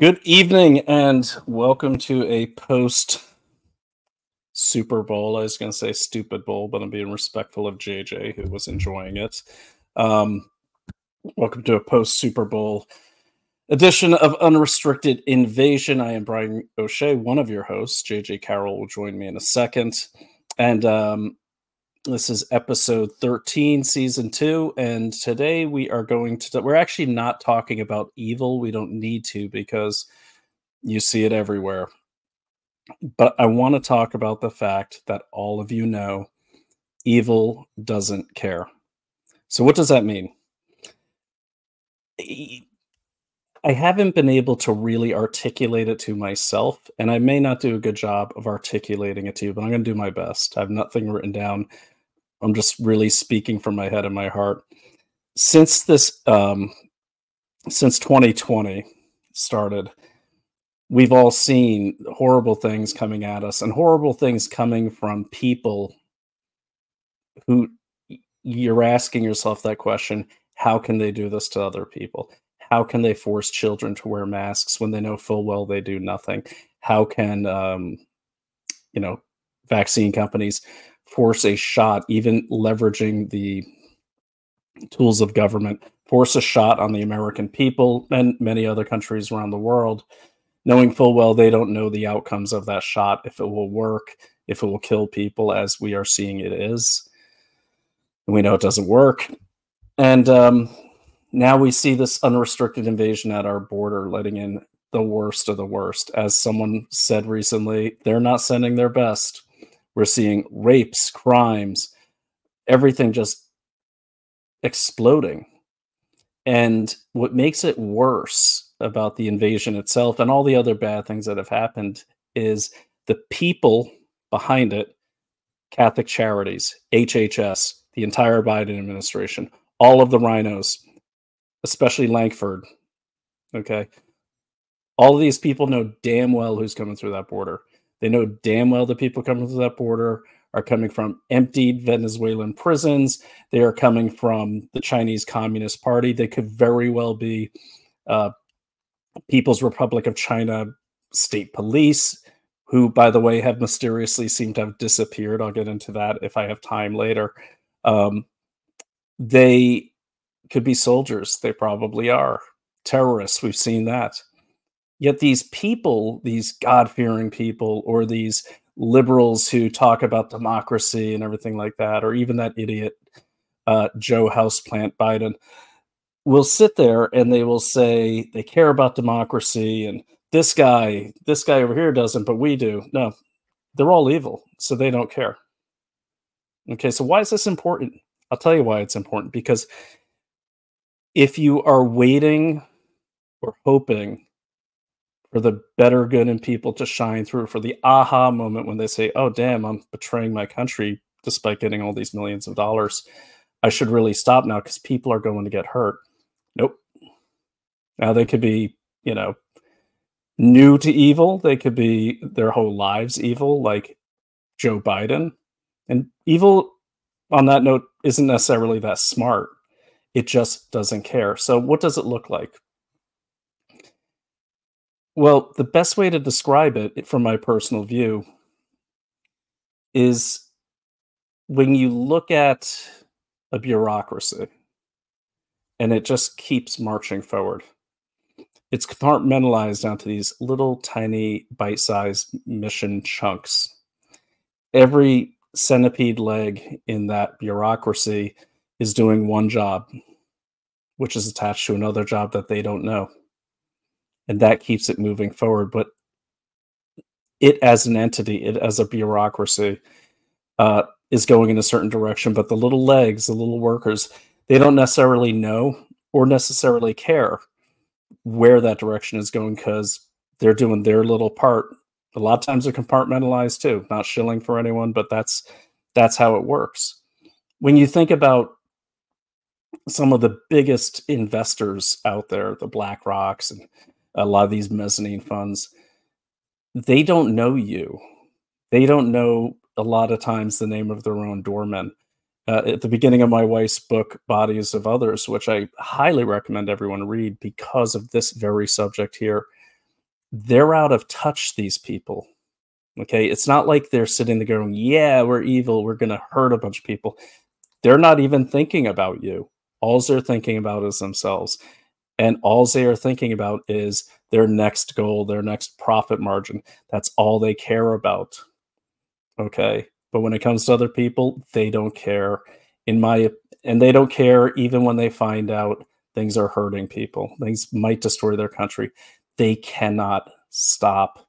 Good evening and welcome to a post Super Bowl. I was going to say stupid bowl, but I'm being respectful of JJ who was enjoying it. Um, welcome to a post Super Bowl edition of Unrestricted Invasion. I am Brian O'Shea, one of your hosts. JJ Carrell will join me in a second. And um, this is episode 13, season two. And today we are going to, we're actually not talking about evil. We don't need to because you see it everywhere. But I want to talk about the fact that all of you know evil doesn't care. So, what does that mean? I haven't been able to really articulate it to myself, and I may not do a good job of articulating it to you, but I'm going to do my best. I have nothing written down I'm just really speaking from my head and my heart. Since this, um, since 2020 started, we've all seen horrible things coming at us and horrible things coming from people who you're asking yourself that question how can they do this to other people? How can they force children to wear masks when they know full well they do nothing? How can, um, you know, vaccine companies force a shot, even leveraging the tools of government, force a shot on the American people and many other countries around the world, knowing full well they don't know the outcomes of that shot, if it will work, if it will kill people, as we are seeing it is. And we know it doesn't work. And um, now we see this unrestricted invasion at our border, letting in the worst of the worst. As someone said recently, they're not sending their best. We're seeing rapes, crimes, everything just exploding. And what makes it worse about the invasion itself and all the other bad things that have happened is the people behind it Catholic Charities, HHS, the entire Biden administration, all of the RINOs, especially Lankford. Okay. All of these people know damn well who's coming through that border. They know damn well the people coming to that border are coming from emptied Venezuelan prisons. They are coming from the Chinese Communist Party. They could very well be uh, People's Republic of China state police, who, by the way, have mysteriously seemed to have disappeared. I'll get into that if I have time later. Um, they could be soldiers. They probably are. Terrorists, we've seen that. Yet these people, these God fearing people, or these liberals who talk about democracy and everything like that, or even that idiot uh, Joe Houseplant Biden, will sit there and they will say they care about democracy and this guy, this guy over here doesn't, but we do. No, they're all evil, so they don't care. Okay, so why is this important? I'll tell you why it's important because if you are waiting or hoping for the better good in people to shine through, for the aha moment when they say, oh, damn, I'm betraying my country despite getting all these millions of dollars. I should really stop now because people are going to get hurt. Nope. Now they could be, you know, new to evil. They could be their whole lives evil, like Joe Biden. And evil, on that note, isn't necessarily that smart. It just doesn't care. So, what does it look like? Well, the best way to describe it from my personal view is when you look at a bureaucracy and it just keeps marching forward. It's compartmentalized down to these little tiny bite sized mission chunks. Every centipede leg in that bureaucracy is doing one job, which is attached to another job that they don't know and that keeps it moving forward. But it as an entity, it as a bureaucracy, uh, is going in a certain direction. But the little legs, the little workers, they don't necessarily know or necessarily care where that direction is going because they're doing their little part. A lot of times they're compartmentalized too, not shilling for anyone, but that's that's how it works. When you think about some of the biggest investors out there, the BlackRocks and a lot of these mezzanine funds, they don't know you. They don't know a lot of times the name of their own doorman. Uh, at the beginning of my wife's book, Bodies of Others, which I highly recommend everyone read because of this very subject here, they're out of touch, these people. Okay. It's not like they're sitting there going, Yeah, we're evil. We're going to hurt a bunch of people. They're not even thinking about you. All they're thinking about is themselves. And all they are thinking about is their next goal, their next profit margin. That's all they care about. Okay. But when it comes to other people, they don't care. In my and they don't care even when they find out things are hurting people. Things might destroy their country. They cannot stop.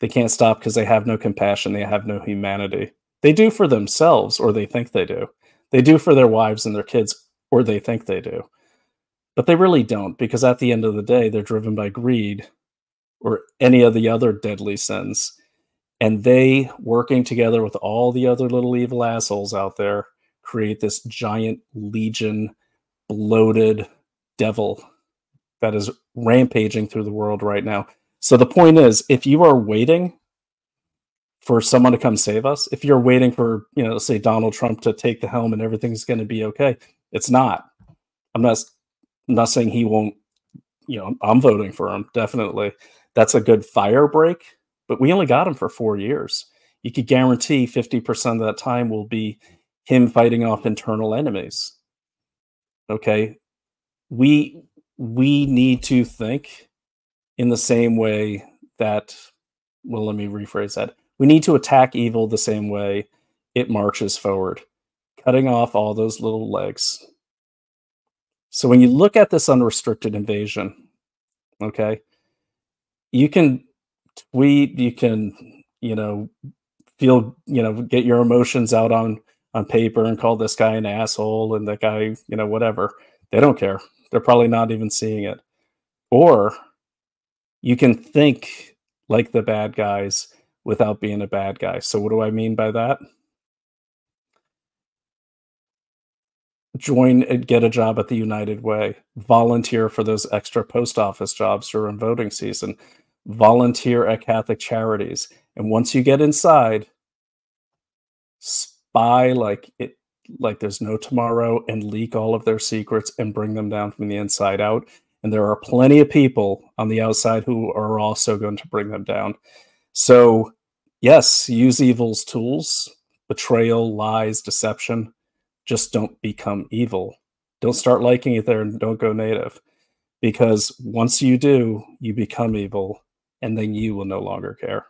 They can't stop because they have no compassion. They have no humanity. They do for themselves, or they think they do. They do for their wives and their kids, or they think they do. But they really don't, because at the end of the day, they're driven by greed or any of the other deadly sins. And they, working together with all the other little evil assholes out there, create this giant legion, bloated devil that is rampaging through the world right now. So the point is, if you are waiting for someone to come save us, if you're waiting for, you know, say Donald Trump to take the helm and everything's going to be okay, it's not. I'm not I'm not saying he won't, you know, I'm voting for him definitely. That's a good fire break, but we only got him for 4 years. You could guarantee 50% of that time will be him fighting off internal enemies. Okay? We we need to think in the same way that well let me rephrase that we need to attack evil the same way it marches forward cutting off all those little legs so when you look at this unrestricted invasion okay you can tweet you can you know feel you know get your emotions out on on paper and call this guy an asshole and that guy you know whatever they don't care they're probably not even seeing it. Or you can think like the bad guys without being a bad guy. So, what do I mean by that? Join and get a job at the United Way. Volunteer for those extra post office jobs during voting season. Volunteer at Catholic charities. And once you get inside, spy like it like there's no tomorrow and leak all of their secrets and bring them down from the inside out. And there are plenty of people on the outside who are also going to bring them down. So, yes, use evil's tools betrayal, lies, deception. Just don't become evil. Don't start liking it there and don't go native. Because once you do, you become evil and then you will no longer care.